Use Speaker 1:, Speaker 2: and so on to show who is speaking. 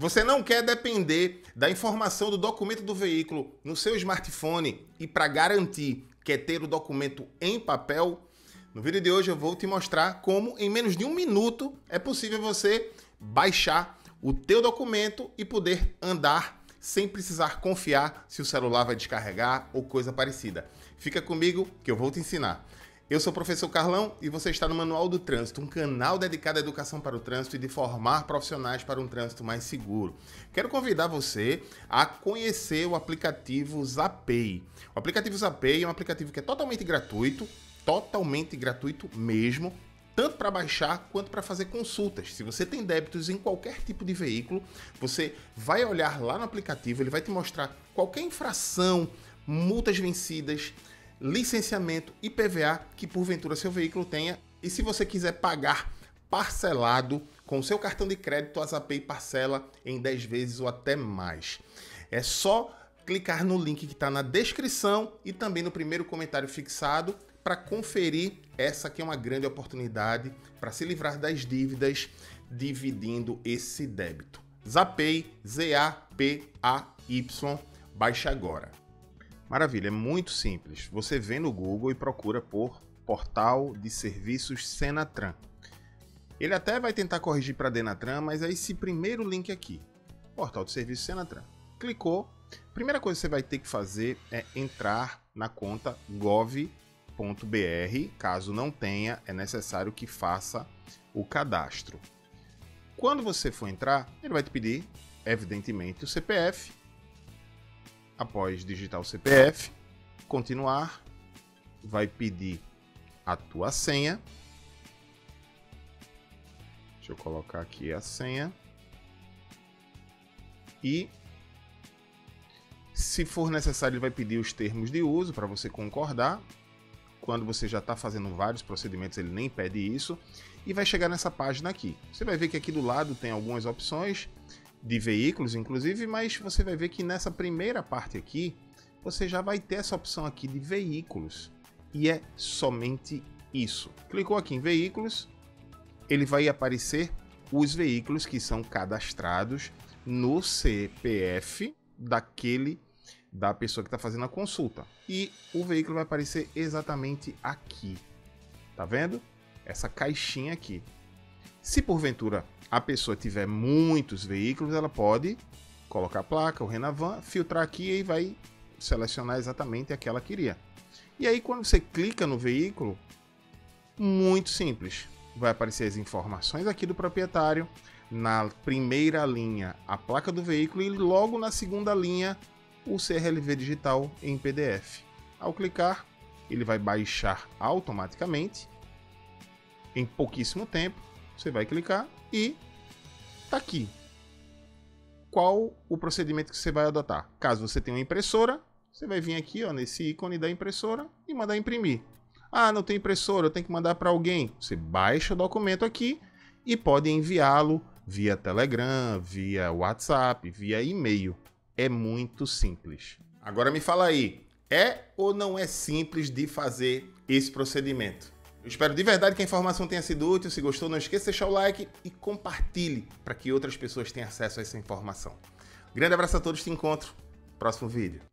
Speaker 1: Você não quer depender da informação do documento do veículo no seu smartphone e para garantir quer ter o documento em papel? No vídeo de hoje eu vou te mostrar como em menos de um minuto é possível você baixar o teu documento e poder andar sem precisar confiar se o celular vai descarregar ou coisa parecida. Fica comigo que eu vou te ensinar. Eu sou o professor Carlão e você está no Manual do Trânsito, um canal dedicado à educação para o trânsito e de formar profissionais para um trânsito mais seguro. Quero convidar você a conhecer o aplicativo Zapay. O aplicativo Zapay é um aplicativo que é totalmente gratuito, totalmente gratuito mesmo, tanto para baixar quanto para fazer consultas. Se você tem débitos em qualquer tipo de veículo, você vai olhar lá no aplicativo, ele vai te mostrar qualquer infração, multas vencidas, licenciamento e PVA que porventura seu veículo tenha. E se você quiser pagar parcelado com seu cartão de crédito, a Zapay parcela em 10 vezes ou até mais. É só clicar no link que está na descrição e também no primeiro comentário fixado para conferir essa que é uma grande oportunidade para se livrar das dívidas dividindo esse débito. Zapay, Z-A-P-A-Y, baixa agora. Maravilha, é muito simples. Você vem no Google e procura por Portal de Serviços Senatran. Ele até vai tentar corrigir para Denatran, mas é esse primeiro link aqui, Portal de Serviços Senatran. Clicou, primeira coisa que você vai ter que fazer é entrar na conta gov.br. Caso não tenha, é necessário que faça o cadastro. Quando você for entrar, ele vai te pedir, evidentemente, o CPF Após digitar o CPF, continuar, vai pedir a tua senha. Deixa eu colocar aqui a senha. E se for necessário, ele vai pedir os termos de uso para você concordar. Quando você já está fazendo vários procedimentos, ele nem pede isso. E vai chegar nessa página aqui. Você vai ver que aqui do lado tem algumas opções de veículos, inclusive, mas você vai ver que nessa primeira parte aqui, você já vai ter essa opção aqui de veículos. E é somente isso. Clicou aqui em veículos, ele vai aparecer os veículos que são cadastrados no CPF daquele da pessoa que está fazendo a consulta. E o veículo vai aparecer exatamente aqui. Tá vendo? Essa caixinha aqui. Se porventura a pessoa tiver muitos veículos, ela pode colocar a placa, o Renavan, filtrar aqui e vai selecionar exatamente aquela que queria. E aí quando você clica no veículo, muito simples, vai aparecer as informações aqui do proprietário, na primeira linha a placa do veículo e logo na segunda linha o CRLV digital em PDF. Ao clicar, ele vai baixar automaticamente em pouquíssimo tempo. Você vai clicar e tá aqui. Qual o procedimento que você vai adotar? Caso você tenha uma impressora, você vai vir aqui ó, nesse ícone da impressora e mandar imprimir. Ah, não tem impressora, eu tenho que mandar para alguém. Você baixa o documento aqui e pode enviá-lo via Telegram, via WhatsApp, via e-mail. É muito simples. Agora me fala aí, é ou não é simples de fazer esse procedimento? Eu espero de verdade que a informação tenha sido útil. Se gostou, não esqueça de deixar o like e compartilhe para que outras pessoas tenham acesso a essa informação. Grande abraço a todos, te encontro no próximo vídeo.